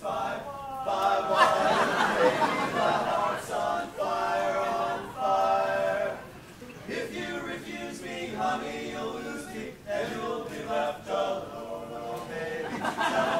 is. Baby, my heart's on fire, on fire. If you refuse me, honey, you'll lose me, and you'll be left alone, oh, baby.